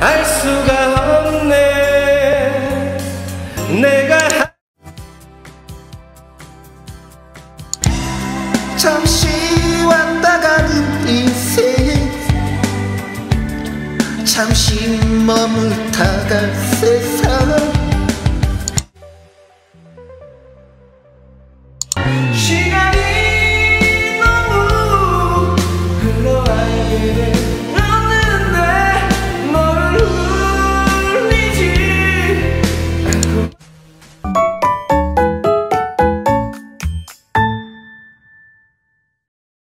알 수가 없네. 내가 잠시 왔다 가는 인생. 잠시 머물다가 세상